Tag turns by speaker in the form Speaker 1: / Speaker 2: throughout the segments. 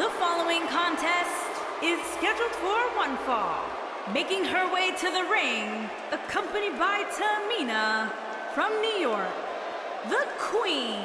Speaker 1: The following contest is scheduled for one fall. Making her way to the ring, accompanied by Tamina from New York, the Queen.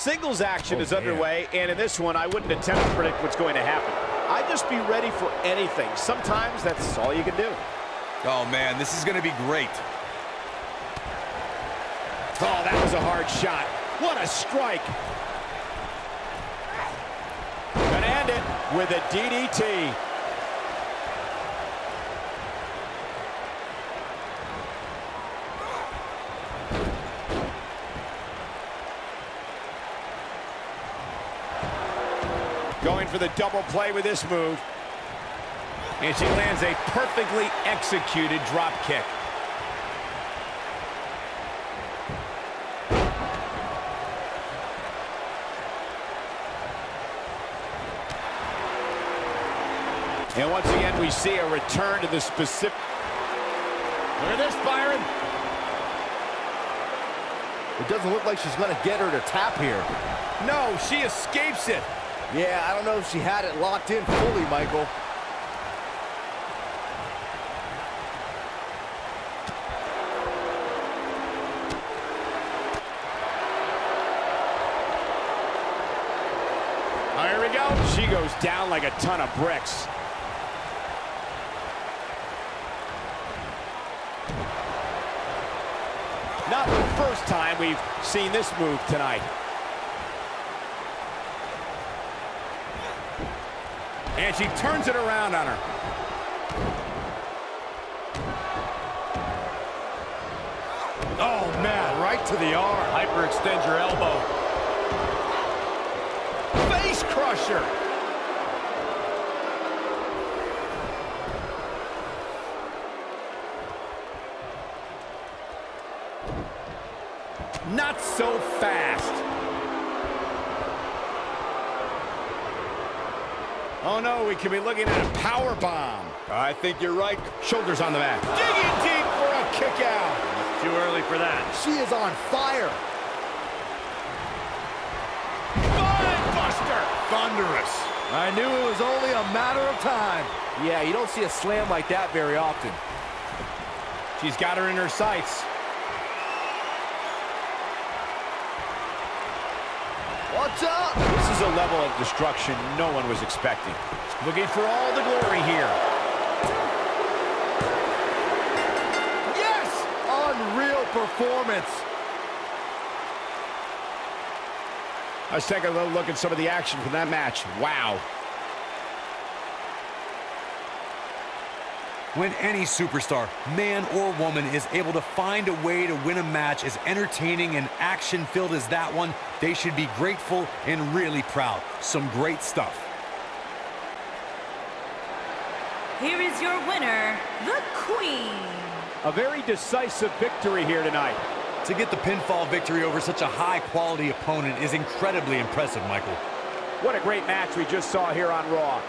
Speaker 2: Singles action oh, is underway, man. and in this one, I wouldn't attempt to predict what's going to happen. I'd just be ready for anything. Sometimes that's all you can do.
Speaker 3: Oh, man, this is going to be great. Oh, that was a hard shot. What a strike.
Speaker 2: Gonna end it with a DDT. Going for the double play with this move.
Speaker 3: And she lands a perfectly executed drop kick.
Speaker 2: And once again, we see a return to the specific...
Speaker 3: Look at this, Byron.
Speaker 4: It doesn't look like she's going to get her to tap here.
Speaker 3: No, she escapes it.
Speaker 4: Yeah, I don't know if she had it locked in fully, Michael.
Speaker 2: Here we go. She goes down like a ton of bricks. Not the first time we've seen this move tonight.
Speaker 3: And she turns it around on her.
Speaker 2: Oh, man, right to the arm.
Speaker 3: Hyperextend your elbow.
Speaker 2: Face crusher.
Speaker 3: Not so fast. Oh, no, we could be looking at a power bomb.
Speaker 2: I think you're right.
Speaker 3: Shoulders on the mat.
Speaker 2: Digging deep for a kick out.
Speaker 3: It's too early for that.
Speaker 4: She is on fire.
Speaker 2: Buster.
Speaker 3: Thunderous.
Speaker 4: I knew it was only a matter of time. Yeah, you don't see a slam like that very often.
Speaker 3: She's got her in her sights.
Speaker 4: Watch up?
Speaker 2: This is a level of destruction no one was expecting.
Speaker 3: Looking for all the glory here.
Speaker 4: Yes! Unreal performance.
Speaker 3: Let's take a little look at some of the action from that match. Wow.
Speaker 5: When any superstar, man or woman, is able to find a way to win a match as entertaining and action-filled as that one, they should be grateful and really proud. Some great stuff.
Speaker 1: here is your winner, the Queen.
Speaker 2: A very decisive victory here tonight.
Speaker 5: To get the pinfall victory over such a high-quality opponent is incredibly impressive, Michael.
Speaker 2: What a great match we just saw here on Raw.